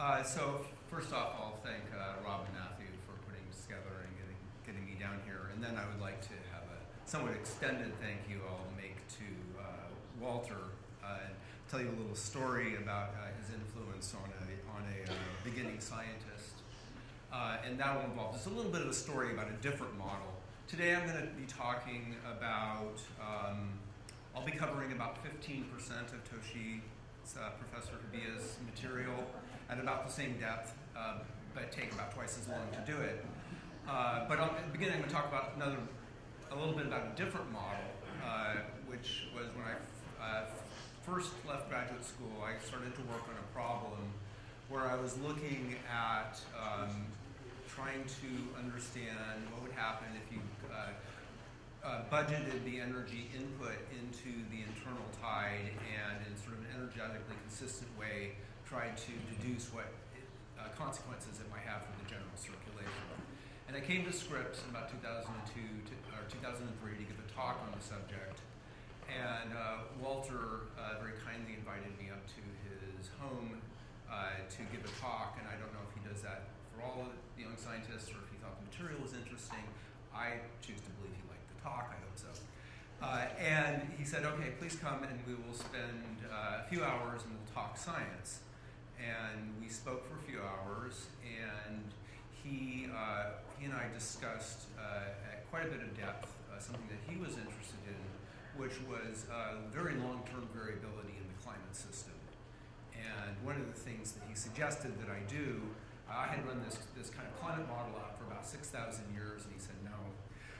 Uh, so first off, I'll thank uh, Rob and Matthew for putting this together and getting, getting me down here. And then I would like to have a somewhat extended thank you I'll make to uh, Walter uh, and tell you a little story about uh, his influence on a, on a uh, beginning scientist. And that will involve just a little bit of a story about a different model. Today I'm going to be talking about, um, I'll be covering about 15% of Toshi Professor Hibiya's material at about the same depth, uh, but take about twice as long to do it. Uh, but at the beginning, I'm going to talk about another, a little bit about a different model, uh, which was when I uh, first left graduate school, I started to work on a problem where I was looking at um, trying to understand what would happen if you uh, uh, budgeted the energy input into the internal tide and in sort of an energetically consistent way tried to deduce what uh, consequences it might have for the general circulation. And I came to Scripps in about 2002 to, or 2003 to give a talk on the subject. And uh, Walter uh, very kindly invited me up to his home uh, to give a talk. And I don't know if he does that for all the young scientists or if he thought the material was interesting. I choose to believe he liked the talk, I hope so. Uh, and he said, okay, please come and we will spend uh, a few hours and we'll talk science. And we spoke for a few hours, and he, uh, he and I discussed uh, at quite a bit of depth uh, something that he was interested in, which was uh, very long term variability in the climate system. And one of the things that he suggested that I do, I had run this, this kind of climate model out for about 6,000 years, and he said, no,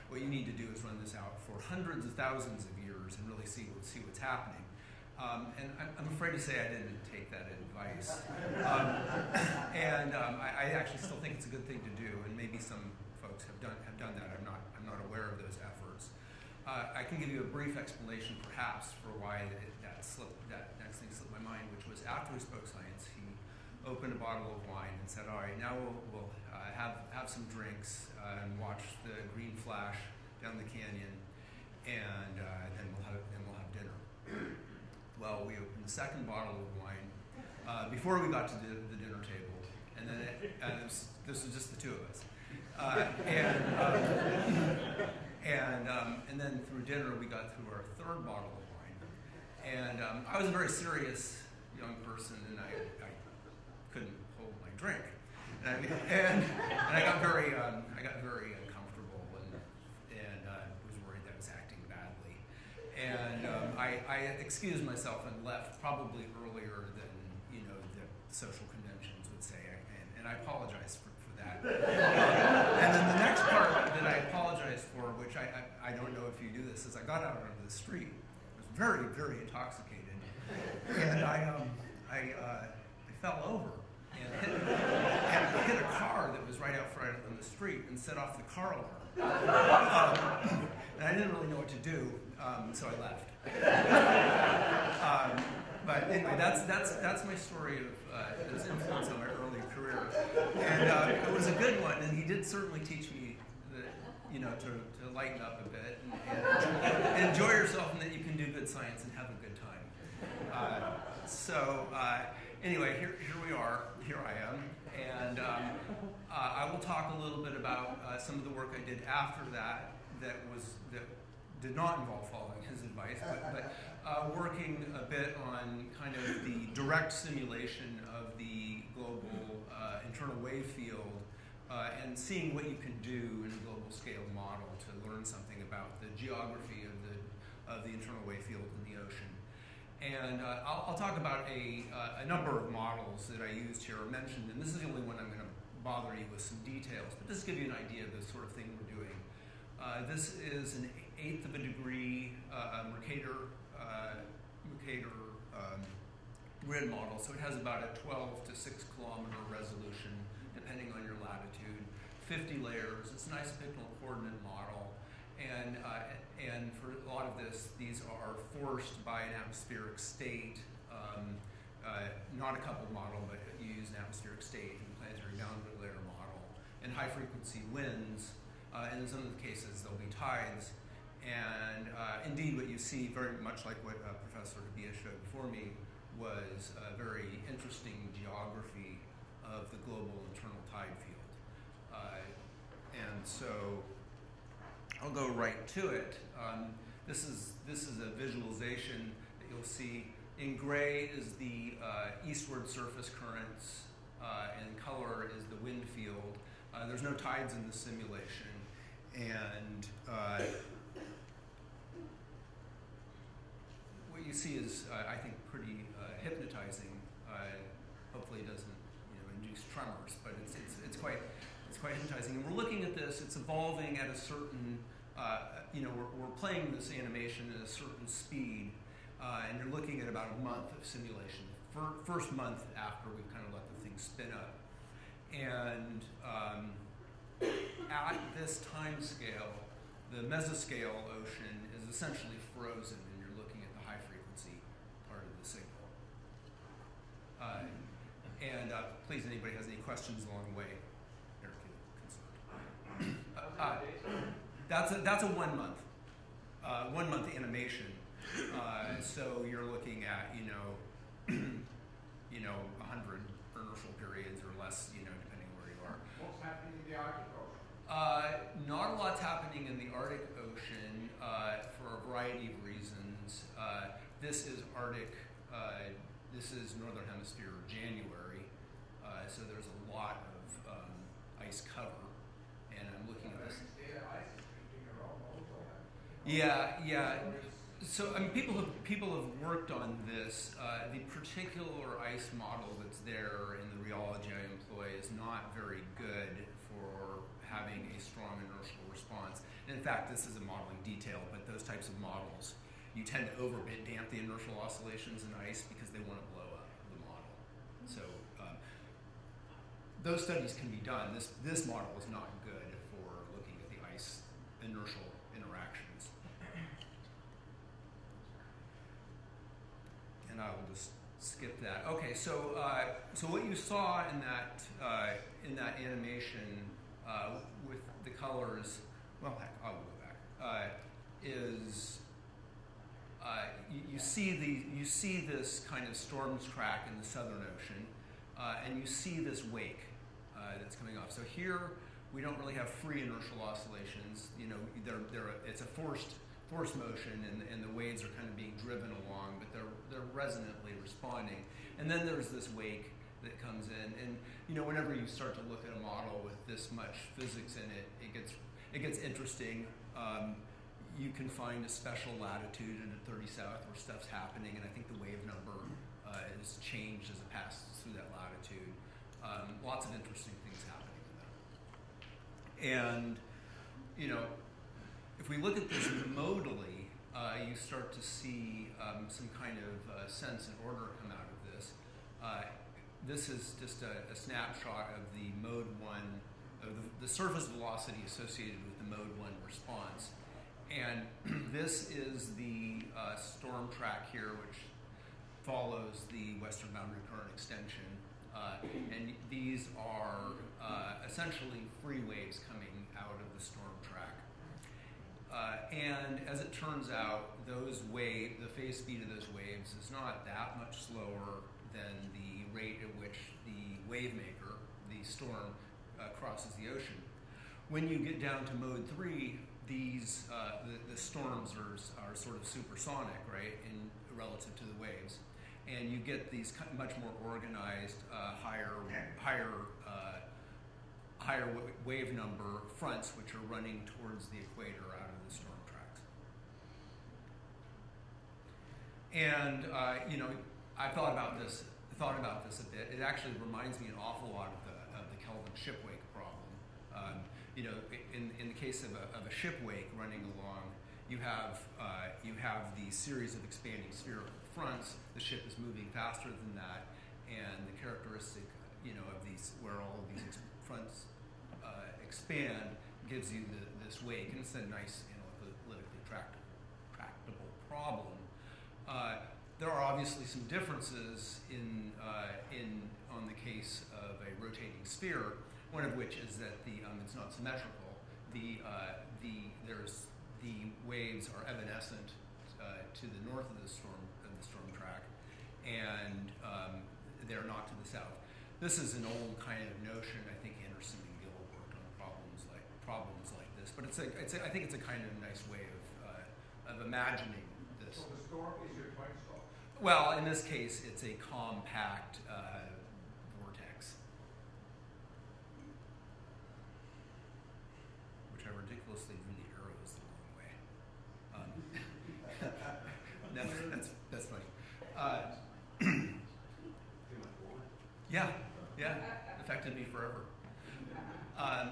what you need to do is run this out for hundreds of thousands of years and really see, see what's happening. Um, and I'm, afraid to say I didn't take that advice. Um, and um, I, I, actually still think it's a good thing to do, and maybe some folks have done, have done that. I'm not, I'm not aware of those efforts. Uh, I can give you a brief explanation, perhaps, for why it, that, slipped, that next thing slipped my mind, which was after we spoke science, he opened a bottle of wine and said, All right, now we'll, we'll uh, have, have some drinks uh, and watch the green flash down the canyon, and uh, then we'll have then we'll have dinner. Well, we opened the second bottle of wine uh, before we got to the, the dinner table, and then it, and was, this was just the two of us, uh, and um, and um, and then through dinner we got through our third bottle of wine, and um, I was a very serious young person, and I, I couldn't hold my drink. And, and, and I got very, um, I got very uncomfortable and, and uh, was worried that I was acting badly. And um, I, I excused myself and left probably earlier than you know the social conventions would say, and, and I apologize for, for that. and then the next part that I apologized for, which I, I, I don't know if you do this, is I got out onto the street. I was very, very intoxicated, and I, um, I, uh, I fell over and hit, and hit a car that was right out front on the street and set off the car alarm. Um, and I didn't really know what to do, um, so I left. Um, but anyway, that's that's that's my story of uh, his influence on my early career, and uh, it was a good one. And he did certainly teach me that you know to, to lighten up a bit and, and, enjoy yourself, and that you can do good science and have a good time. Uh, so uh, anyway, here here we are here I am. And um, uh, I will talk a little bit about uh, some of the work I did after that that was that did not involve following his advice, but, but uh, working a bit on kind of the direct simulation of the global uh, internal wave field uh, and seeing what you can do in a global scale model to learn something about the geography of the, of the internal wave field in the ocean. And uh, I'll, I'll, talk about a, uh, a, number of models that I used here or mentioned, and this is the only one I'm going to bother you with some details, but just to give you an idea of the sort of thing we're doing. Uh, this is an eighth of a degree uh, Mercator, uh, Mercator um, grid model, so it has about a 12 to 6 kilometer resolution, depending on your latitude, 50 layers. It's an isopycnal coordinate model, and uh, and for a lot of this, these are forced by an atmospheric state, um, uh, not a coupled model, but you use an atmospheric state and planetary boundary layer model, and high frequency winds. Uh, and in some of the cases, there'll be tides. And uh, indeed, what you see, very much like what uh, Professor Hibiya showed before me, was a very interesting geography of the global internal tide field. Uh, and so I'll go right to it. Um, this is this is a visualization that you'll see. In gray is the uh, eastward surface currents, uh, and color is the wind field. Uh, there's no tides in the simulation, and uh, what you see is, uh, I think, pretty uh, hypnotizing. hopefully, it doesn't you know, induce tremors, but it's, it's, it's quite it's quite hypnotizing. And we're looking at this; it's evolving at a certain uh, you know, we're, we're, playing this animation at a certain speed, uh, and you're looking at about a month of simulation. First month after we've kind of let the thing spin up. And um, at this time scale, the mesoscale ocean is essentially frozen, and you're looking at the high frequency part of the signal. Uh, and uh, please, anybody has any questions along the way? Eric, uh, that's a, that's a one month, uh, one month animation. Uh, so you're looking at you know, you know, hundred inertial periods or less, you know, depending where you are. What's happening in the Arctic Ocean? Uh, not a lot's happening in the Arctic Ocean uh, for a variety of reasons. Uh, this is Arctic. Uh, this is Northern Hemisphere January, so there's a lot of um, ice cover, and I'm looking at this. Yeah, yeah. So I mean, people have people have worked on this. Uh, the particular ice model that's there in the rheology I employ is not very good for having a strong inertial response. And in fact, this is a modeling detail, but those types of models, you tend to overbit damp the inertial oscillations in ice because they want to blow up the model. So um, those studies can be done. This this model is not good for looking at the ice inertial interactions. And I will just skip that. Okay, so uh, so what you saw in that uh, in that animation uh, with the colors, well, heck, I'll go back. Uh, is uh, you, you, see the you see this kind of storms track in the Southern Ocean, uh, and you see this wake that's coming off. So here we don't really have free inertial oscillations. You know, they're, they're, it's a forced force motion and, and the waves are kind of being driven along, but they're, they're resonantly responding. And then there's this wake that comes in. And, you know, whenever you start to look at a model with this much physics in it, it gets, it gets interesting. Um, you can find a special latitude at 30 south where stuff's happening, and I think the wave number uh, changed as it passes through that latitude. Um, lots of interesting things happening in that. And, you know, if we look at this modally, uh, you start to see um, some kind of uh, sense and order come out of this. Uh, this is just a, a, snapshot of the mode one, of the, the, surface velocity associated with the mode one response. And this is the uh, storm track here, which follows the western boundary current extension. Uh, and these are uh, essentially free waves coming out of the storm track. uh, and as it turns out, those wave, the phase speed of those waves is not that much slower than the rate at which the wave maker, the storm, uh, crosses the ocean. When you get down to mode three, these uh, the, the, storms are, are sort of supersonic, right, in relative to the waves, and you get these much more organized, uh, higher higher uh, higher wave number fronts, which are running towards the equator out of the storm tracks. And uh, you know, I thought about this. Thought about this a bit. It actually reminds me an awful lot of the, of the Kelvin shipwake problem. Um, you know, in, in the case of a, of a shipwake running along, you have uh, you have the series of expanding spherical fronts. The ship is moving faster than that, and the characteristic, you know, of these where all of these fronts uh, expand gives you the, this wake, and it's a nice, politically tractable, tractable problem. Uh, there are obviously some differences in, uh, in, on the case of a rotating sphere, one of which is that the, um, it's not symmetrical. The, uh, the, there's, the waves are evanescent uh, to the north of the storm, of the storm track, and um, they're not to the south. This is an old kind of notion. I think Anderson and Gill worked on problems like problems like this, but it's a, it's a I think it's a kind of nice way of uh, of imagining this. So the storm is your twin storm. Well, in this case, it's a compact uh, vortex, which I ridiculously drew the arrows the wrong way. Um, no, that's that's funny. Uh, yeah, yeah, affected me forever. Um,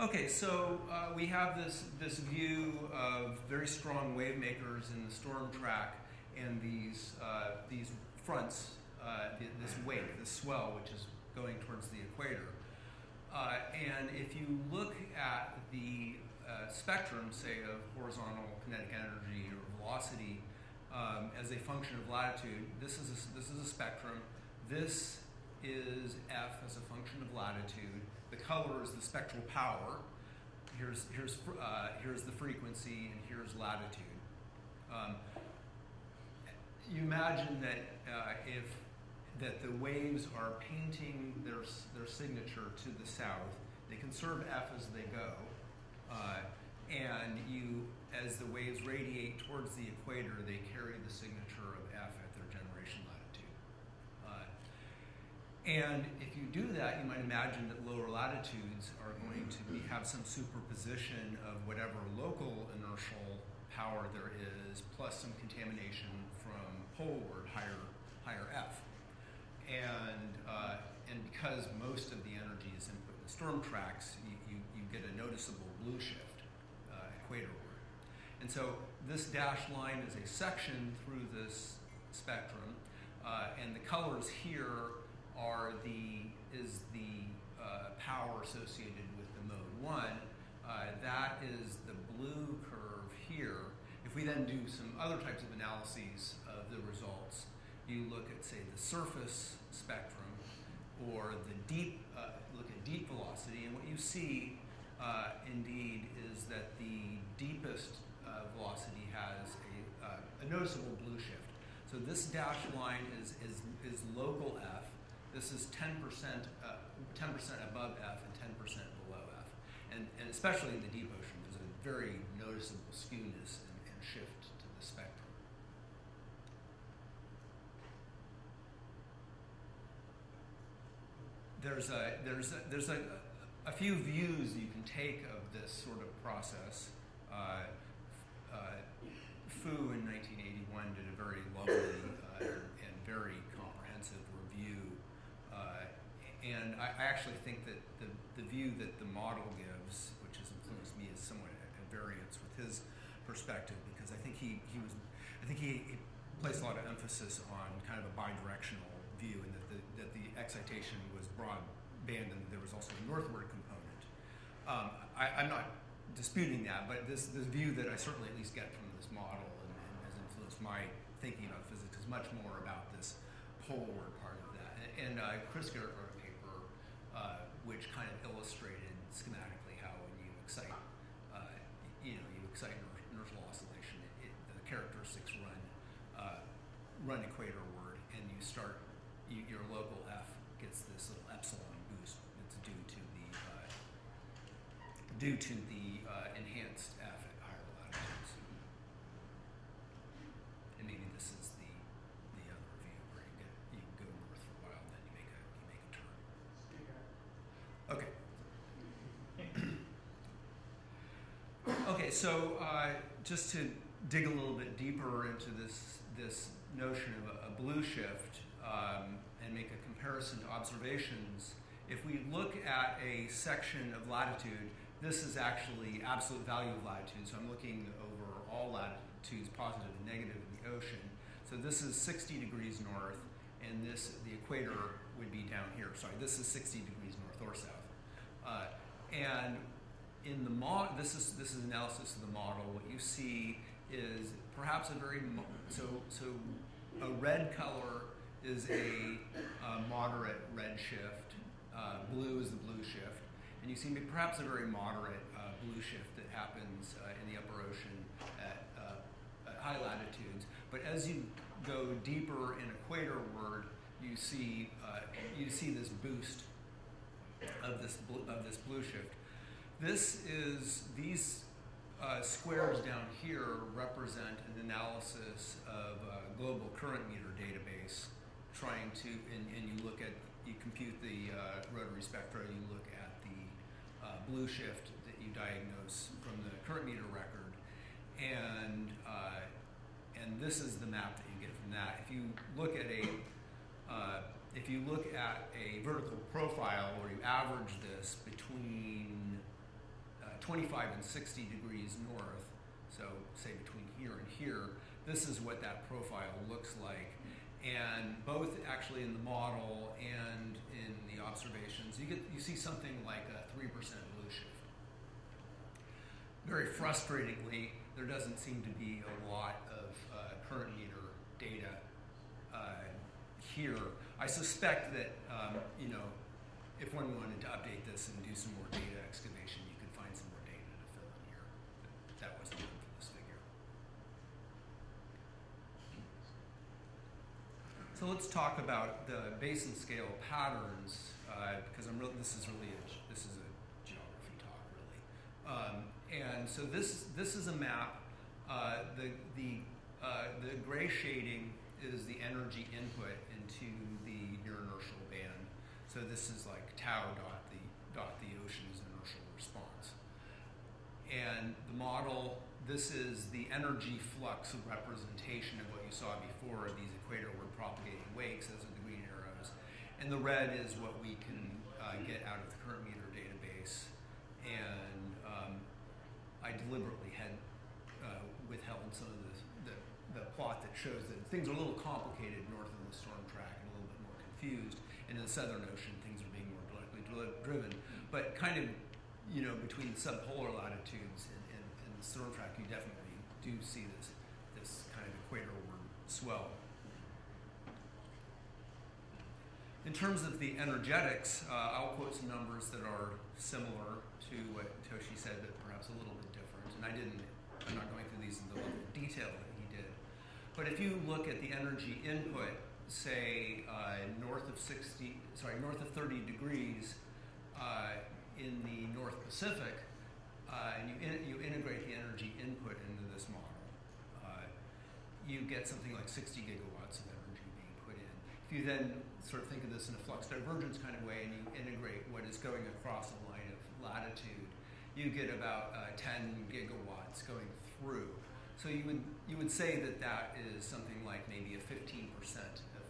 okay, so uh, we have this this view of very strong wave makers in the storm track and these uh, these fronts, uh, this wake, this swell, which is going towards the equator. Uh, and if you look at the uh, spectrum, say of horizontal kinetic energy or velocity, um, as a function of latitude, this is a, this is a spectrum. This is f as a function of latitude. The color is the spectral power. Here's here's uh, here's the frequency, and here's latitude. Um, you imagine that uh, if that the waves are painting their their signature to the south, they conserve f as they go, uh, and you as the waves radiate towards the equator, they carry the signature of f at their generation latitude. Uh, and if you do that, you might imagine that lower latitudes are going to be, have some superposition of whatever local inertial power there is, plus some contamination from poleward, higher, higher F. And, uh, and because most of the energy is input in the storm tracks, you, you, you get a noticeable blue shift uh, equatorward. And so this dashed line is a section through this spectrum, uh, and the colors here are the is the uh, power associated with the mode one. Uh, that is the blue curve here. If we then do some other types of analyses of the results, you look at say the surface spectrum or the deep uh, look at deep velocity, and what you see uh, indeed is that the deepest uh, velocity has a, uh, a noticeable blue shift. So this dashed line is, is, is local F. This is 10%, uh, 10% above F and 10% below F. And, and especially in the deep ocean, there's a very noticeable skewness and, and shift to the spectrum. There's a, there's a, there's a, a few views you can take of this sort of process. Uh, uh, Fu in 1981 did a very lovely uh, and very review. Uh, and I, I actually think that the, the view that the model gives, which has influenced me, is somewhat at variance with his perspective because I think he, he was, I think he, he placed a lot of emphasis on kind of a bidirectional view and that the, that the excitation was broadband and there was also a northward component. Um, I, I'm not disputing that, but this, this view that I certainly at least get from this model and, and has influenced my thinking about physics is much more about this poleward part of that. And, and uh, Chris wrote a paper uh, which kind of illustrated schematically how when you excite, uh, you know, you excite iner- inertial oscillation, it, it, the characteristics run uh, run equatorward, and you start you, your local F gets this little epsilon boost. It's due to the uh, due to the uh, enhanced F at higher latitudes. And maybe this is the the other view where you get you go north for a while, and then you make a you make a turn. Speak up. Okay. okay, so uh, just to dig a little bit deeper into this this notion of a, a blue shift um, and make a comparison to observations, if we look at a section of latitude, this is actually absolute value of latitude. So I'm looking over all latitudes, positive and negative in the ocean. So this is 60 degrees north, and this the equator would be down here. Sorry, this is 60 degrees north or south. Uh, and in the mo- this is this is analysis of the model. What you see is perhaps a very so so a red color is a uh, moderate red shift. Uh, blue is the blue shift, and you see perhaps a very moderate uh, blue shift that happens uh, in the upper ocean at, uh, at high latitudes. But as you go deeper in equatorward, you see uh, you see this boost of this of this blue shift. This is these uh, squares down here represent an analysis of a global current meter database, trying to and, and you look at you compute the uh, rotary spectra, you look at the uh, blue shift that you diagnose from the current meter record, and uh, and this is the map that you get from that. If you look at a uh, if you look at a vertical profile where you average this between 25 and 60 degrees north, so say between here and here, this is what that profile looks like. And both actually in the model and in the observations, you get you see something like a three percent blue shift. Very frustratingly, there doesn't seem to be a lot of uh, current meter data uh, here. I suspect that um, you know if one wanted to update this and do some more data excavation, you could find some more data to fill in here. But that wasn't done for this figure. Let's talk about the basin scale patterns uh, because I'm really this is really a, this is a geography talk really. Um, and so this this is a map. Uh, the the uh, the gray shading is the energy input into the near inertial band. So this is like tau dot the dot the ocean's inertial response. And the model, this is the energy flux representation of what you saw before, these equatorward propagating wakes, those are the green arrows. And the red is what we can uh, get out of the current meter database. And um, I deliberately had uh, withheld some of the, the, the plot that shows that things are a little complicated north of the storm track and a little bit more confused. And in the Southern Ocean, things are being more directly driven. But kind of, you know, between subpolar latitudes and, and, and the storm track, you definitely do see this this kind of equatorward swell. In terms of the energetics, uh, I'll quote some numbers that are similar to what Toshi said, but perhaps a little bit different. And I didn't, I'm not going through these in the level of detail that he did. But if you look at the energy input, say uh, north of 60, sorry, north of 30 degrees uh, in the North Pacific, uh, and you, in, you integrate the energy input into this model, uh, you get something like 60 gigawatts of energy being put in. If you then sort of think of this in a flux divergence kind of way and you integrate what is going across a line of latitude, you get about uh, 10 gigawatts going through. So you would you would say that that is something like maybe a 15%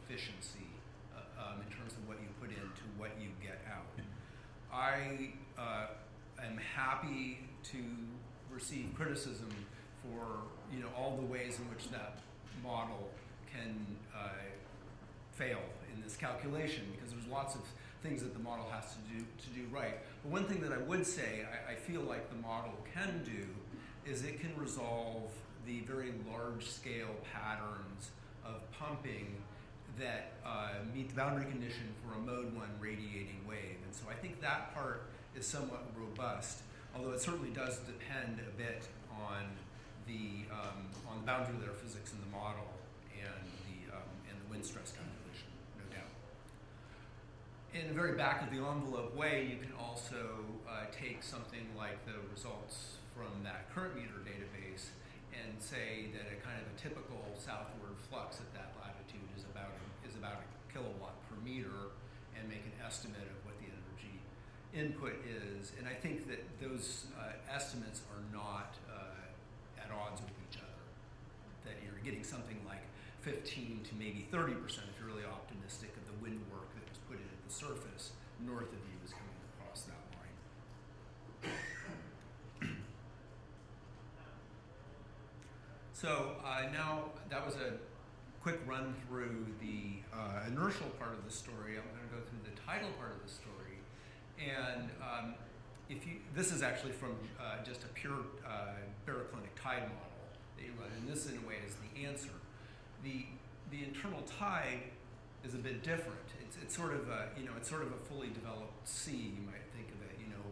efficiency uh, um, in terms of what you put into what you get out. I uh, am happy to receive criticism for you know all the ways in which that model can uh, fail in this calculation because there's lots of things that the model has to do to do right. But one thing that I would say I, I feel like the model can do is it can resolve the very large scale patterns of pumping that uh, meet the boundary condition for a mode one radiating wave. And so I think that part is somewhat robust, although it certainly does depend a bit on the um, on the boundary layer physics in the model and the um, and the wind stress. In a very back of the envelope way, you can also uh, take something like the results from that current meter database and say that a kind of a typical southward flux at that latitude is about is about a kilowatt per meter, and make an estimate of what the energy input is. And I think that those uh, estimates are not uh, at odds with each other. That you're getting something like 15 to maybe 30 percent if you're really optimistic of the wind work that was put in at the surface north of you is coming across that line. So uh, now that was a quick run through the uh, inertial part of the story. I'm going to go through the tidal part of the story, and um, if you this is actually from uh, just a pure uh, baroclinic tide model that you run, and this in a way is the answer. The the internal tide is a bit different. It's, it's sort of a you know it's sort of a fully developed sea. You might think of it you know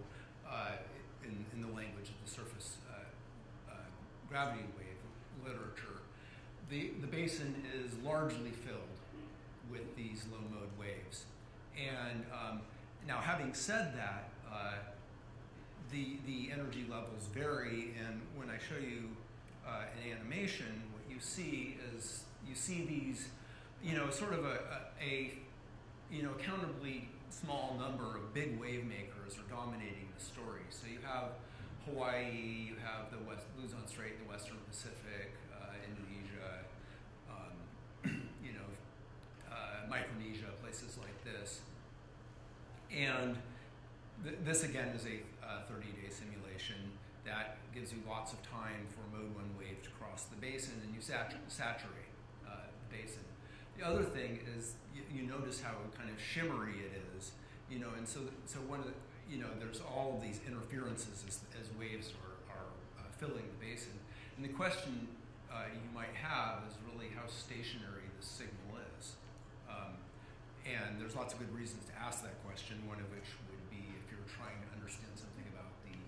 uh, in in the language of the surface uh, uh, gravity wave literature. the, the basin is largely filled with these low mode waves. And um, now, having said that, uh, the, the energy levels vary, and when I show you uh, an animation, what you see is you see these, you know, sort of a, a, a you know, countably small number of big wave makers are dominating the story. So you have Hawaii, you have the West Luzon Strait, the Western Pacific, uh, Indonesia, um, you know, uh, Micronesia, places like this. And th- this again is a 30-day simulation that gives you lots of time for mode one wave to cross the basin, and you satur- saturate uh, the basin. The other thing is you, you, notice how kind of shimmery it is, you know, and so so one of the, you know there's all these interferences as, as waves are, are uh, filling the basin, and the question uh, you might have is really how stationary the signal is, um, and there's lots of good reasons to ask that question. One of which would be if you're trying to understand something about the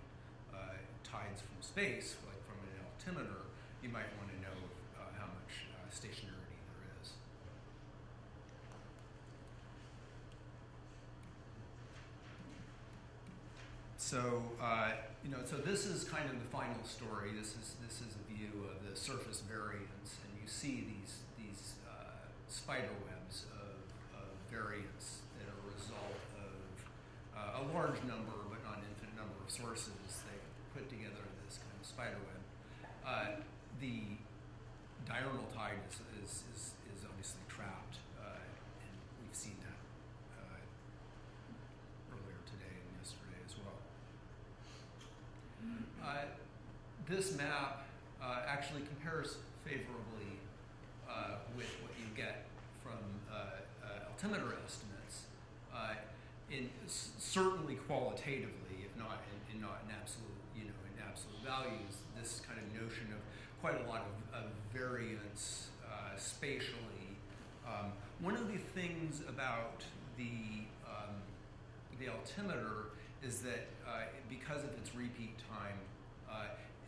uh, tides from space, like from an altimeter, you might want to know uh, how much uh, stationarity there is. So uh, you know, so this is kind of the final story. This is this is a view of the surface variance, and you see these these uh, spider webs of, of variance that are a result of uh, a large number, but not infinite number of sources. They put together this kind of spider web. Uh, the diurnal tide is, is, is, is obviously trapped, uh, and we've seen that uh, earlier today and yesterday as well. Uh, this map uh, actually compares favorably uh, with what you get from uh, altimeter estimates, in certainly qualitatively, if not in, in not in absolute, you know, in absolute values. This kind of notion of quite a lot of, of variance uh, spatially. Um, one of the things about the um, the altimeter is that uh, because of its repeat time, uh,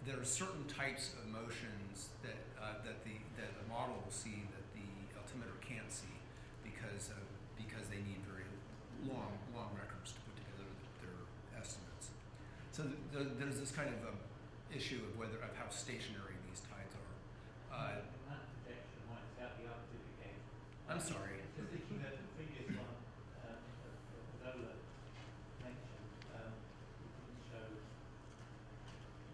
there are certain types of motions that uh, that the that the model will see that the altimeter can't see because of because they need very long long records to put together their estimates. So th- th- there's this kind of um, issue of whether of how stationary these tides are. Uh, that projection wipes out the opposite again. I'm sorry. Just thinking that the previous one, um, that Lola mentioned, um, it didn't show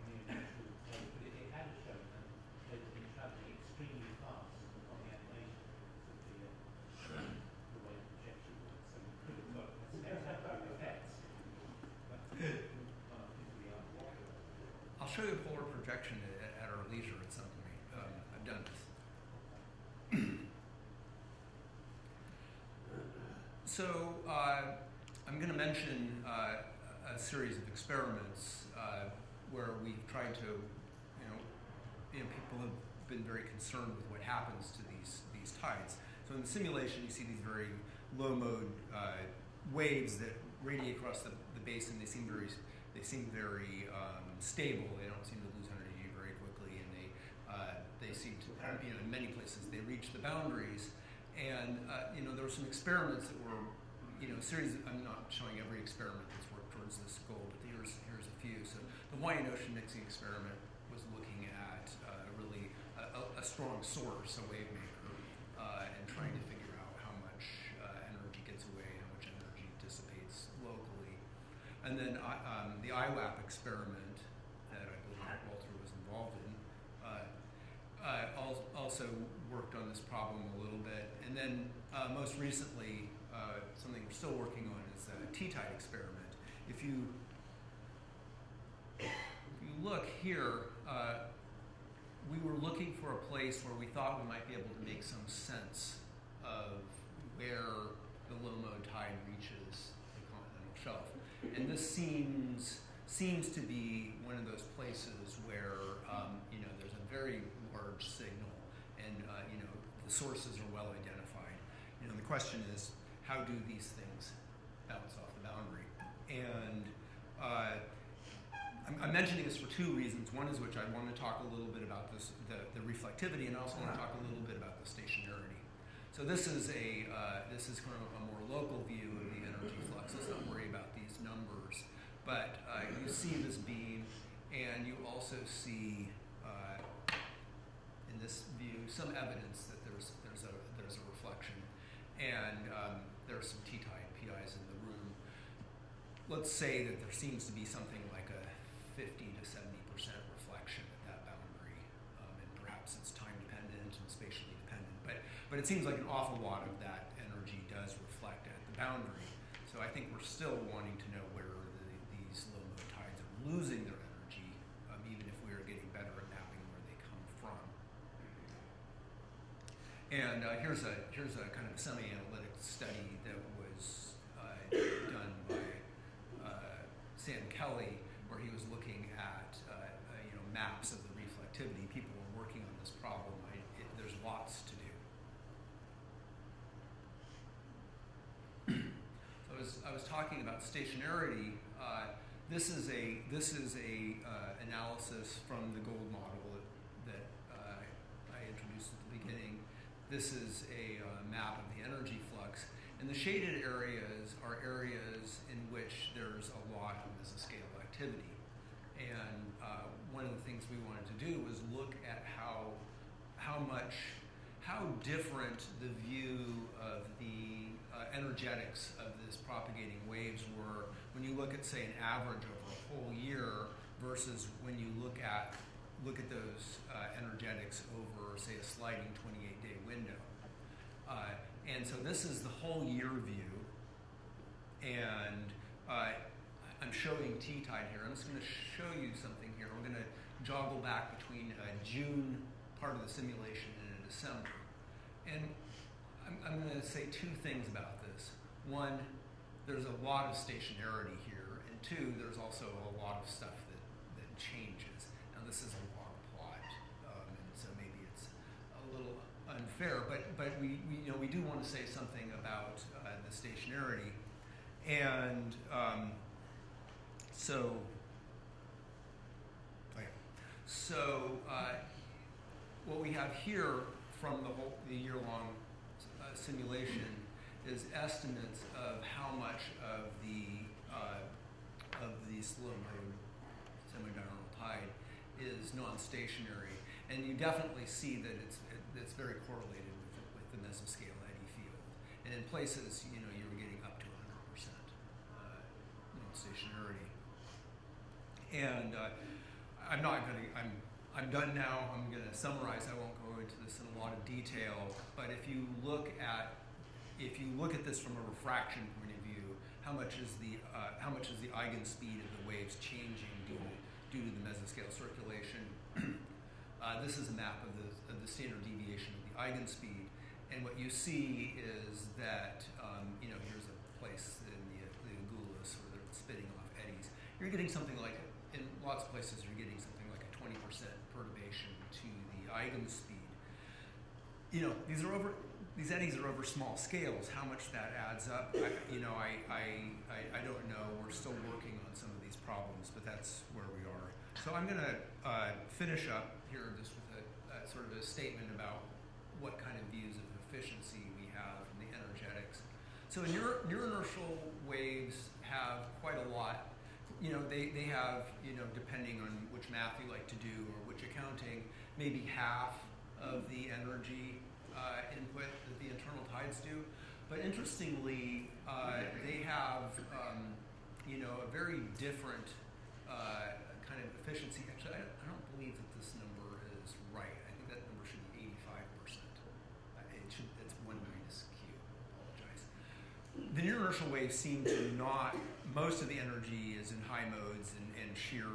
near natural tape, but it, it had shown that they'd been travelling extremely fast on the animation of the, uh, the way the projection works. So we could have got spectacular effects. But, well, we are. I'll show you a polar projection at, at our leisure at some point. Um, I've done this. so uh, I'm going to mention uh, a series of experiments uh, where we've tried to, you know, you know, people have been very concerned with what happens to these these tides. So in the simulation, you see these very low mode uh, waves that radiate across the, the basin. They seem very they seem very um, stable. They don't seem to lose energy very quickly, and they uh, they seem to you know in many places they reach the boundaries. And uh, you know there were some experiments that were you know series. I'm not showing every experiment that's worked towards this goal, but here's here's a few. So the Hawaiian Ocean mixing experiment was looking at uh, really a, a, strong source, a wave maker, uh, and trying to figure out how much uh, energy gets away, how much energy dissipates locally. And then um, the IWAP experiment that I believe Walter was involved in uh, uh, al- also worked on this problem a little bit. And then uh, most recently, uh, something we're still working on is the T-tide experiment. If you if you look here, uh, we were looking for a place where we thought we might be able to make some sense of where the low mode tide reaches the continental shelf. And this seems seems to be one of those places where um, you know there's a very large signal, and uh, you know the sources are well identified. You know the question is how do these things bounce off the boundary? And uh, I'm, I'm mentioning this for two reasons. One is which I want to talk a little bit about this, the, the reflectivity, and I also want to talk a little bit about the stationarity. So this is a uh, this is kind of a more local view of the energy flux. Let's not worry about these numbers, but uh, you see this beam, and you also see this view some evidence that there's there's a there's a reflection, and um, there are some T-tide PIs in the room. Let's say that there seems to be something like a 50 to 70 percent reflection at that boundary, um, and perhaps it's time dependent and spatially dependent. But but it seems like an awful lot of that energy does reflect at the boundary. So I think we're still wanting to know where the, these low mode tides are losing their energy, um, even if we are getting better at mapping where they come from. And uh, here's a here's a kind of semi-analytic study that was uh, done by uh, Sam Kelly, where he was looking at uh, uh, you know maps of the reflectivity. People were working on this problem. I, it, there's lots to do. so I was I was talking about stationarity. Uh, this is a this is a analysis from the GOLD model that, that uh, I introduced at the beginning. This is a uh, map of the energy flux, and the shaded areas are areas in which there's a lot of mesoscale activity. And uh, one of the things we wanted to do was look at how how much how different the view of the uh, energetics of this propagating waves were when you look at say an average over a whole year versus when you look at look at those uh, energetics over say a sliding 28 day window uh, and so this is the whole year view and uh, I'm showing T-tide here. I'm just going to show you something here. We're going to joggle back between a June part of the simulation and a December. And I'm, I'm going to say two things about this. One, there's a lot of stationarity here, and two, there's also a lot of stuff that, that changes. Now, this is a long plot, um, and so maybe it's a little unfair, but, but we, we, you know, we do want to say something about uh, the stationarity. And um, so, okay. So, uh, what we have here from the whole the year-long uh, simulation is estimates of how much of the uh, of the slow mode semi-diurnal tide is non-stationary, and you definitely see that it's it's very correlated with the, with the mesoscale eddy field, and in places you know you were getting up to 100 percent uh, non-stationarity. And uh, I'm not going to. I'm I'm done now. I'm going to summarize. I won't go into this in a lot of detail. But if you look at if you look at this from a refraction point of view, how much is the uh, how much is the eigenspeed of the waves changing due to, due to the mesoscale circulation? uh, this is a map of the of the standard deviation of the eigenspeed, and what you see is that um, you know here's a place in the, the Agulhas where they're spitting off eddies. You're getting something like in lots of places you're getting something like a 20% perturbation to the eigenspeed. You know, these are over these eddies are over small scales. How much that adds up, I, you know, I, I, I, don't know. We're still working on some of these problems, but that's where we are. So I'm going to uh, finish up here just with a, a, sort of a statement about what kind of views of efficiency we have in the energetics. So near, near inertial waves have quite a lot you know, they, they have, you know, depending on which math you like to do or which accounting, maybe half of the energy uh, input that the internal tides do. But interestingly, uh, they have, um, you know, a very different uh, kind of efficiency. Actually, I, I, don't believe that this number is right. I think that number should be 85%. It should, it's 1 minus Q. apologize. The near inertial waves seem to not most of the energy is in high modes and, and shear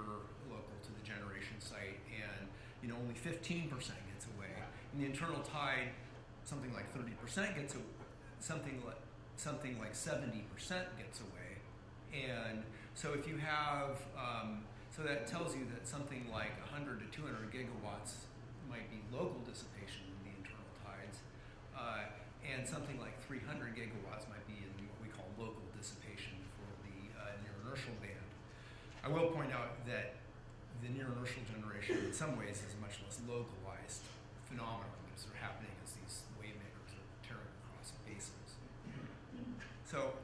local to the generation site, and you know only 15% gets away. In the internal tide, something like 30% gets away, something like something like 70% gets away, and so if you have um, so that tells you that something like 100 to 200 gigawatts might be local dissipation in the internal tides, uh, and something like 300 gigawatts might inertial band. I will point out that the near inertial generation, in some ways, is a much less localized phenomenon that's happening as these wave makers are tearing across basins. So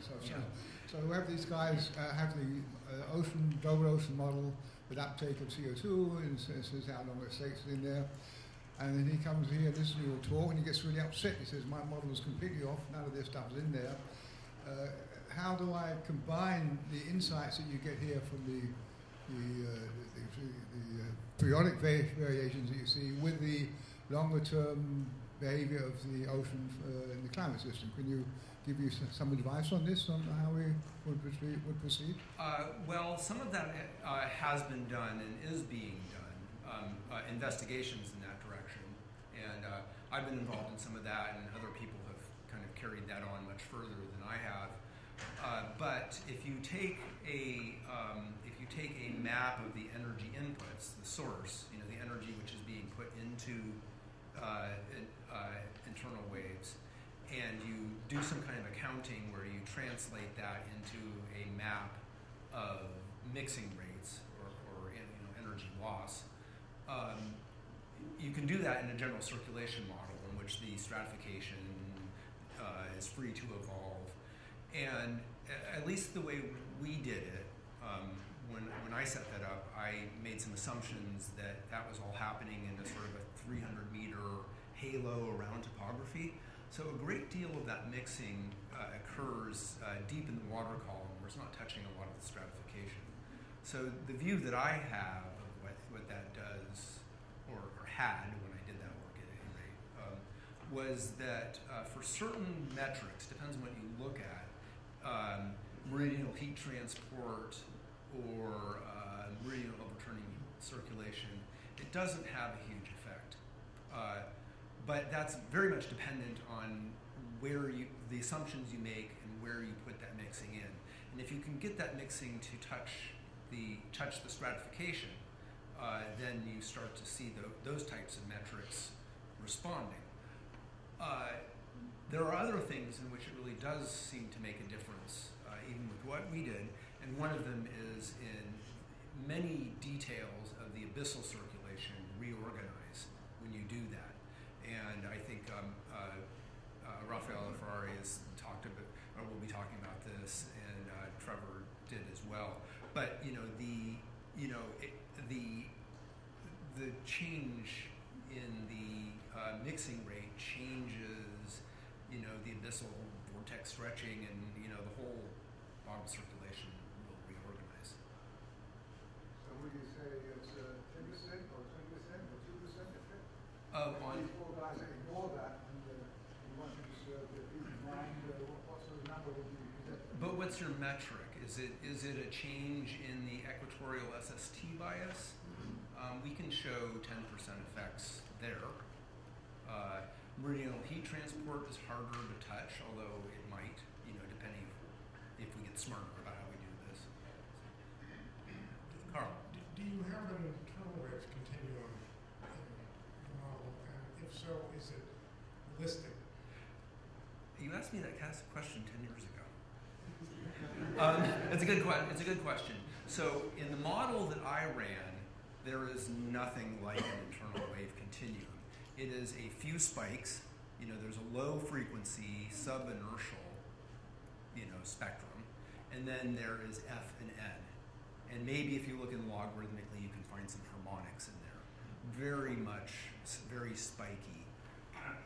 So, so, so have these guys uh, have the uh, ocean, global ocean model with uptake of CO2 and says, how long it stays in there. And then he comes here, listens to your talk, and he gets really upset. He says, My model is completely off, none of this stuff is in there. Uh, how do I combine the insights that you get here from the, the, uh, the, the, uh, periodic va- variations that you see with the longer term behavior of the ocean uh, in the climate system? Can you give you some advice on this, on how we would, proceed- would proceed? Uh, well, some of that uh, has been done and is being done, um, uh, investigations in that direction. And uh, I've been involved in some of that, and other people have kind of carried that on much further than I have. Uh, but if you take a um, if you take a map of the energy inputs, the source, you know, the energy which is being put into uh, uh, internal waves, and you do some kind of accounting where you translate that into a map of mixing rates or, or you know, energy loss. Um, you can do that in a general circulation model in which the stratification uh, is free to evolve. And at least the way we did it, um, when, when I set that up, I made some assumptions that that was all happening in a sort of a 300 meter halo around topography. So a great deal of that mixing uh, occurs uh, deep in the water column where it's not touching a lot of the stratification. So the view that I have of what, what that does, or, or had when I did that work at any rate, um, was that uh, for certain metrics, depends on what you look at, um, meridional heat transport or uh, meridional overturning circulation, it doesn't have a huge effect. But that's very much dependent on where you, the assumptions you make and where you put that mixing in. And if you can get that mixing to touch the touch the stratification, uh, then you start to see tho- those types of metrics responding. Uh, there are other things in which it really does seem to make a difference, uh, even with what we did, and one of them is in many details of the abyssal circulation reorganize when you do that. And I think um, uh, uh, Raffaele Ferrari has talked about, or will be talking about this, and uh, Trevor did as well. But you know the, you know it, the, the change in the uh, mixing rate changes, you know, the abyssal vortex stretching, and you know the whole bottom circulation will reorganize. So would you say ten percent or twenty percent or two percent effect? Uh, on These that ignore that you want to serve the mind, what, what sort of number would you? But what's your metric? Is it is it a change in the equatorial SST bias? Um, we can show 10% effects there. Uh, meridional heat transport is harder to touch, although it might, you know, depending if we get smarter about how we do this. Carl, Do do you have an internal wave continuum in the model? And if so, is it listed? you asked me that question 10 years ago. Um, it's a good que- It's a good question. So in the model that I ran, there is nothing like an internal wave continuum. It is a few spikes. You know, there's a low frequency sub-inertial, you know, spectrum, and then there is F and N. And maybe if you look in logarithmically, you can find some harmonics in there. Very much, very spiky.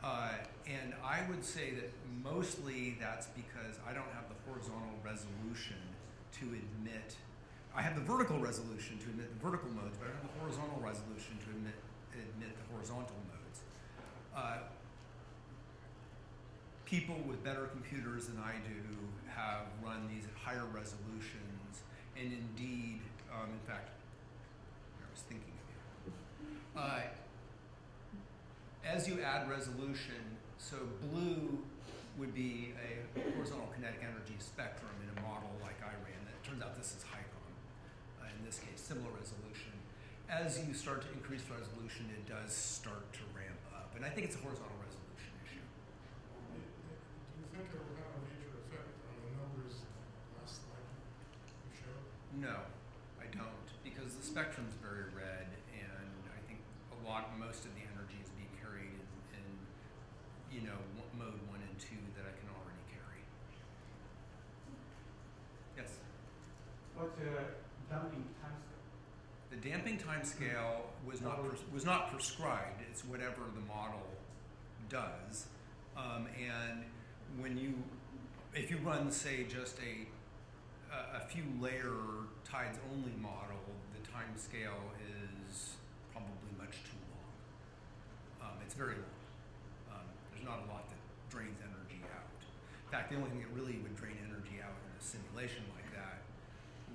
Uh, and I would say that mostly that's because I don't have the horizontal resolution to admit. I have the vertical resolution to admit the vertical modes, but I don't have the horizontal resolution to admit admit the horizontal modes. Uh, people with better computers than I do have run these at higher resolutions, and indeed, um, in fact, I was thinking of you. Uh, as you add resolution, so blue would be a horizontal kinetic energy spectrum in a model like I ran. It turns out this is HYCOM, uh, in this case, similar resolution. As you start to increase resolution, it does start to ramp up. And I think it's a horizontal resolution issue. Do you think it will have a major effect on the numbers less like you showed? No, I don't, because the spectrum's very red, and I think a lot, most of the energy is being carried in, in you know, w- mode one and two that I can already carry. Yes. What's the dumping time The damping time scale was not was not prescribed. It's whatever the model does, um, and when you, if you run say just a a, a few layer tides only model, the time scale is probably much too long. Um, it's very long. Um, there's not a lot that drains energy out. In fact, the only thing that really would drain energy out in a simulation like that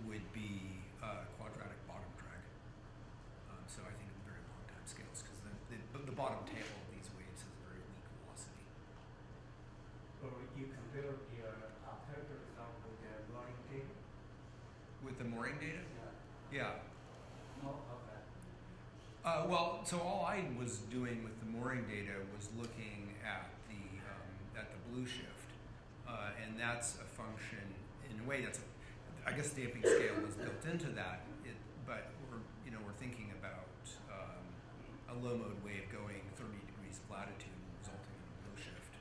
would be uh, quadratic bottom drag. Um, so I think very long time scales because the, the, the bottom tail of these waves has very weak velocity. Or you compare your temperature result with the mooring table? With the mooring data, Yeah. yeah. No, okay. Uh, well, so all I was doing with the mooring data was looking at the um, at the blue shift, uh, and that's a function in a way that's a, I guess the damping scale was built into that. It, but we're you know we're thinking a low mode wave going 30 degrees of latitude resulting in a blue shift.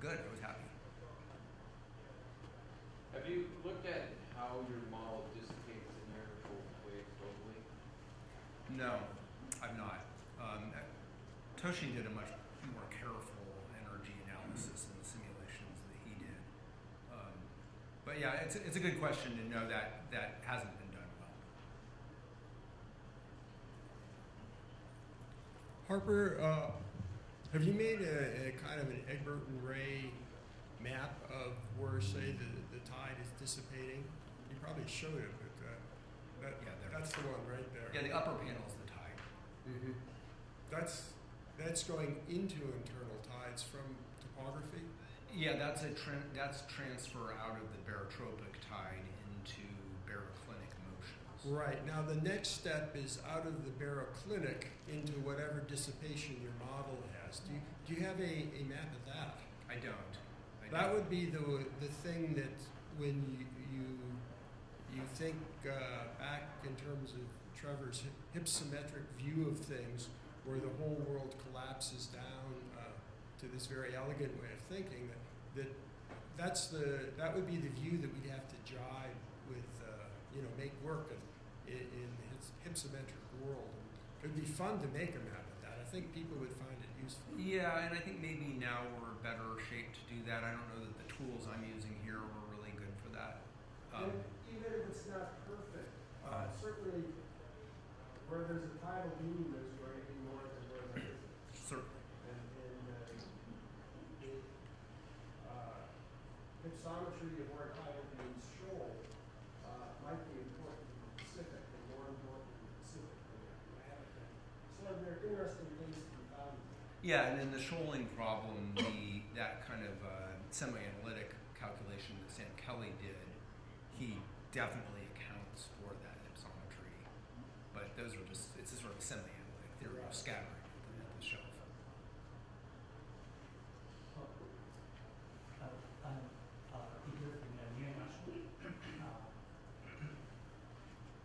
Good, I was happy. Have you looked at how your model dissipates in your waves globally? No, I've not. Um, Toshi did a much more careful energy analysis in the simulations that he did. Um, but yeah, it's, it's a good question to know that that hasn't been done well. Harper, uh, have you made a, a kind of an Egbert and Ray map of where, say, the, the tide is dissipating? You probably showed it, but uh, that, yeah, that's the one right there. Yeah, the upper panel is the tide. hmm That's that's going into internal tides from topography. Yeah, that's a tran- that's transfer out of the barotropic Right. Now the next step is out of the baroclinic into whatever dissipation your model has. Do you, do you have a, a map of that? I don't. I That don't. would be the the thing that when you you, you think uh, back in terms of Trevor's hy- hypsometric view of things, where the whole world collapses down uh, to this very elegant way of thinking. That, that that's the that would be the view that we'd have to jive with, uh, you know, make work of in, in his hypsometric world. It would be fun to make a map of that. I think people would find it useful. Yeah, and I think maybe now we're better shaped to do that. I don't know that the tools I'm using here were really good for that. Um, And even if it's not perfect, Uh, uh, certainly where there's a tidal beam, there's going to be more than where there isn't. certainly. And, and uh, it, uh, hypsometry of where tidal beams shoal uh, might be important in the Pacific and more important in the Pacific than the Atlantic. So there are interesting things to be found. Yeah, and then the shoaling problem, the that kind of uh, semi-analytic calculation that Sam Kelly did, he definitely accounts for that hypsometry. But those are just it's a sort of semi-analytic theory of scattering at the, at the shelf. Uh, I'm uh, interested in the new national. Uh,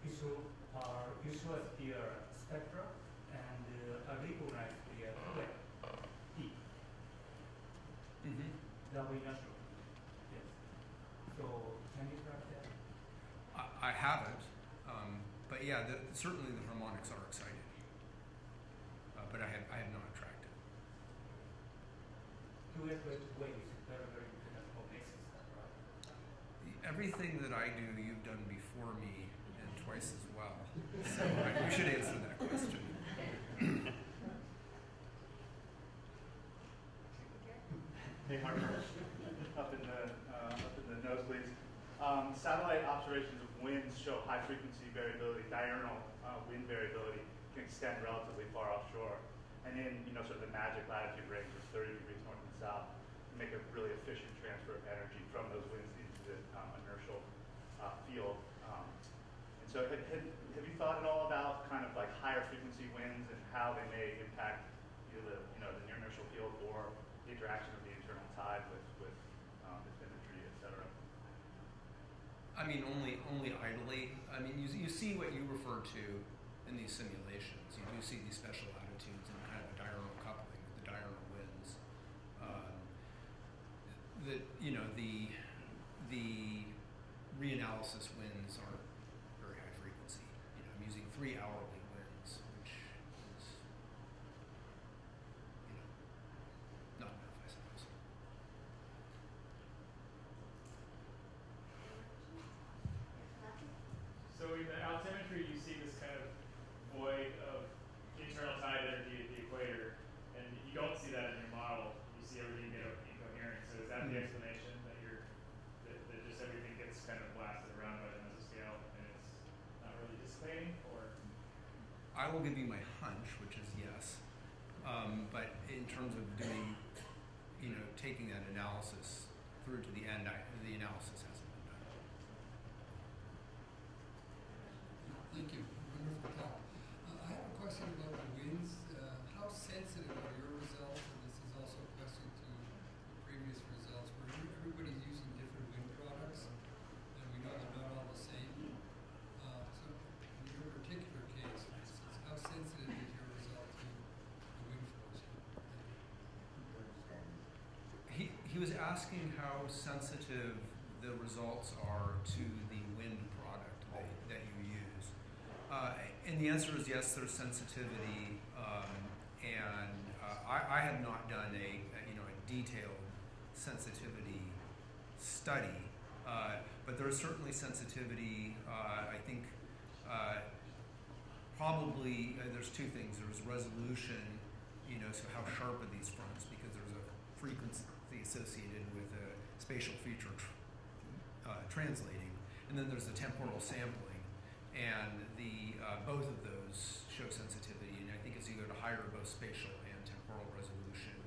you show, uh, you show us the uh, spectra and uh, I recognize the uh, color P, Mm-hmm. W national. Yes. So can you track that? I, I haven't, um, but yeah, the, certainly the harmonics are exciting. Uh, but I have I have not tracked it. S waves very, very important for making right? Everything that I do, you've done before me and twice as well. So I, you should answer that question. Hey, Harper, up in the, uh, up in the nosebleeds. Um, satellite observations of winds show high frequency variability, diurnal uh, wind variability can extend relatively far offshore. And then you know sort of the magic latitude range of 30 degrees north and south, you make a really efficient transfer of energy from those winds into the um, inertial uh, field. Um, and so have, have, you thought at all about kind of like higher frequency winds and how they may impact either the you know the near inertial field or the interaction of the internal tide with with um, bathymetry, et cetera? I mean, only only idly. I mean, you, you see what you refer to in these simulations. You do see these special and kind of a diurnal coupling the diurnal winds. Um, the you know the the reanalysis winds are very high frequency. You know, I'm using three hourly winds, which is you know not enough, I suppose. So in the altimetry, you see this kind of void of internal tide energy at the equator, and you don't see that in your model. You see everything get incoherent. So is that the Mhm. explanation that you're that, that just everything gets kind of blasted around by the mesoscale and it's not really dissipating, or I will give you my hunch, which is yes. Um, but in terms of doing, you know, taking that analysis through to the end, I, the analysis hasn't been done. Thank you. Wonderful talk. Uh, I have a question about the winds. Uh, how sensitive are your results? And this is also a question to the previous results, where every- everybody's using different wind products, and we know they're not all the same. Uh, so, in your particular case, for instance, how sensitive is your result to the wind force? He, he was asking how sensitive the results are to the wind product that, that you use. Uh, and the answer is yes, there's sensitivity. Um, and uh, I, I have not done a, a, you know, a detailed sensitivity study, uh, but there is certainly sensitivity. Uh, I think uh, probably uh, there's two things. There's resolution, you know, so how sharp are these fronts because there's a frequency associated with a spatial feature tr- uh, translating, and then there's the temporal sampling, and the uh, both of those show sensitivity. And I think as you go to higher both spatial and temporal resolution,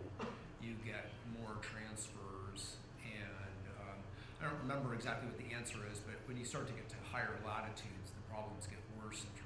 you get more transfers. And um, I don't remember exactly what the answer is, but when you start to get to higher latitudes, the problems get worse in terms